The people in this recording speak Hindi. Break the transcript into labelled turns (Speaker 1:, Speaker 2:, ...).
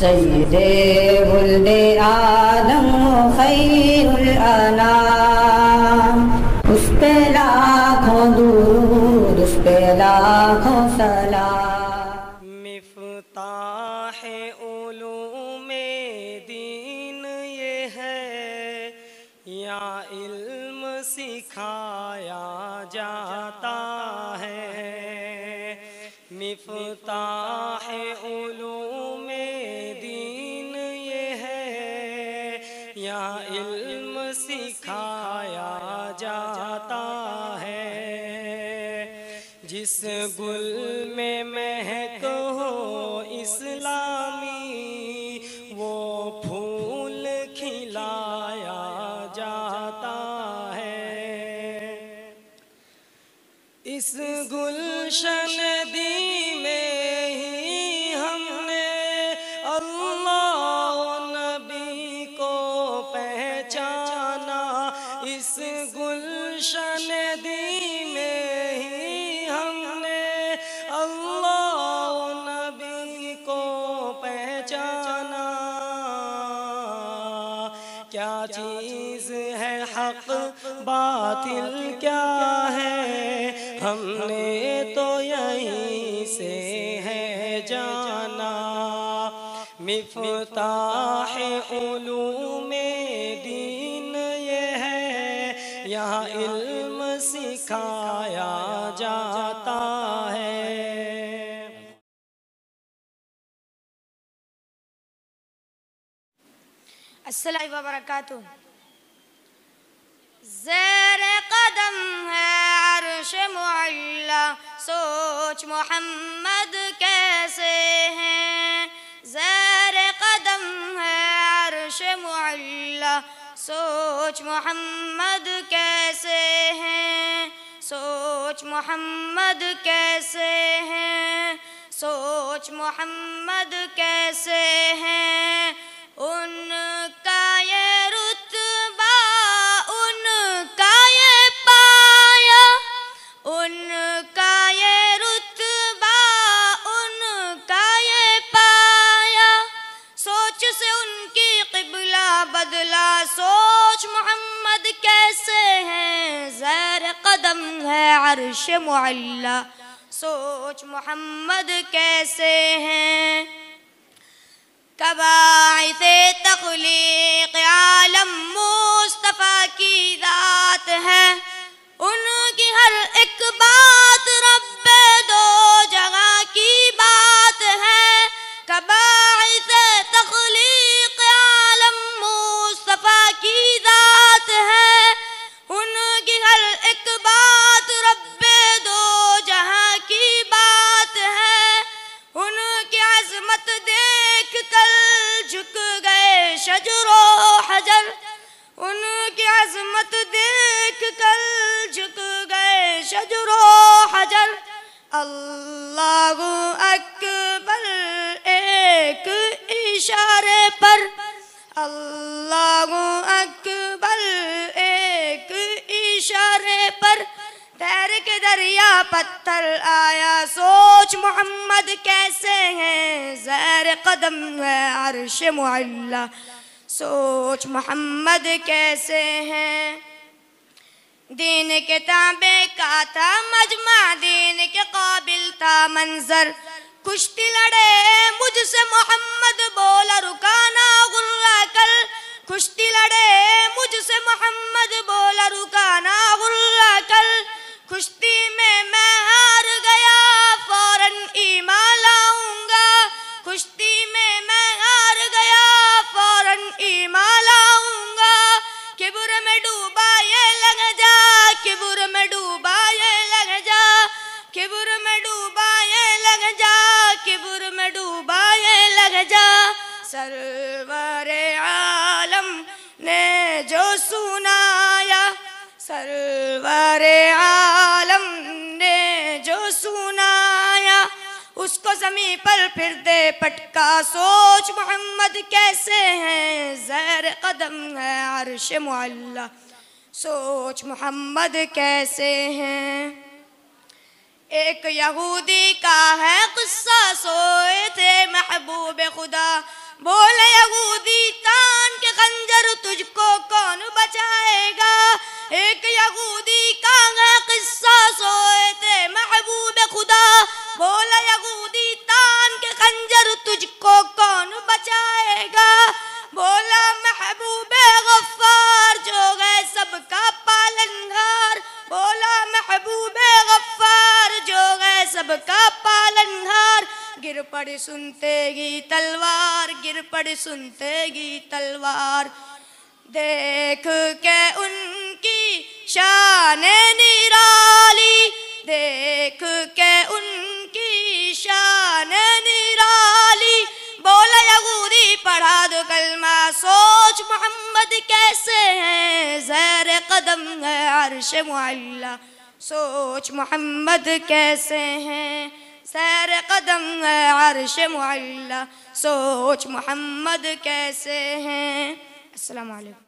Speaker 1: सैदे वुल्दे आदम खैरुल उस पे लाखों दुरूद उस पे लाखों सलाम।
Speaker 2: मिफ्ताह उलूम दीन ये है, या इल्म सिखाया जाता है। मिफ्ताह इल्म सिखाया जाता है। जिस गुल में महक हो इस्लामी, वो फूल खिलाया जाता है। इस गुलशन क्या चीज़ है हक? बातिल क्या है? हमने तो यहीं से है जाना। मिफ्ताह उलूम दीन ये है। यहाँ इल्म सिखाया जाता
Speaker 3: अस्सलाम वबरकातु ज़ेर कदम है सोच मोहम्मद कैसे हैं ज़ेर कदम है अर्श सोच मोहम्मद कैसे हैं सोच मोहम्मद कैसे हैं सोच मोहम्मद कैसे हैं अर्श मुअल्ला सोच मोहम्मद कैसे हैं? कबाइत तखलीक आलम मुस्तफ़ा की अजमत देख कर झुक गए शजरो हजर। उनकी अजमत देख कर झुक गए शजरो हजर। अल्लाह अकबर, एक इशारे तैर के दरिया पत्थर आया? सोच मोहम्मद कैसे हैं? जैर कदम है अर्श मुअल्ला। सोच मोहम्मद कैसे हैं? दीन के ताबे का था मजमा, दीन के काबिल था मंजर। कुश्ती लड़े जो सुनाया, सरवर आलम ने जो सुनाया, उसको जमी पर फिर दे पटका। सोच मोहम्मद कैसे हैं? जैर कदम है अर्श मुअल्ला। सोच मोहम्मद कैसे हैं? एक यहूदी का है गुस्सा सोए थे महबूब खुदा। बोले यहूदी तान खंजर तुझको कौन बचाएगा? एक यहूदी का है किस्सा सोए थे? महबूब खुदा बोले, यहूदी, तान के खंजर तुझको कौन बचाएगा? बोला, महबूब गफ्फार, जो है सबका पालनहार। बोला, महबूब गफ्फार, जो है सबका पालनहार। गिर पड़ सुनते गी तलवार पड़ सुनते गी तलवार। देख के उनकी शान निराली। देख के उनकी शान निराली। बोला यहूदी पढ़ा दो कलमा, सोच मोहम्मद कैसे हैं? जैर कदम है, अर्श मुअल्ला। सोच मोहम्मद कैसे हैं? सैर कदम है अर्श मुअल्ला सोच मोहम्मद कैसे हैं अस्सलाम वालेकुम